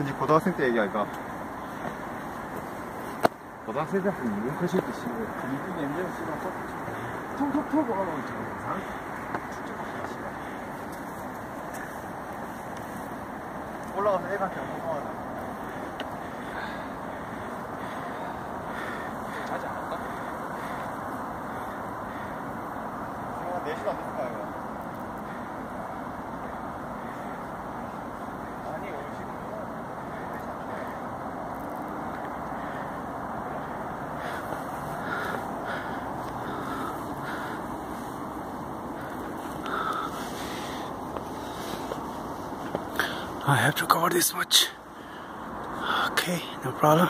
근데 고등학생 때 얘기하니까 고등학생 때한 2년 크실 때 씨발 미국 냄새가 씨발 톡톡 톡 올라가고 있잖아. 이상? 축제가 씨발. 올라가서 애한테 한번 자지 않았까? 지금 한 4시간 됐을 거예요 I have to cover this much. Okay, no problem.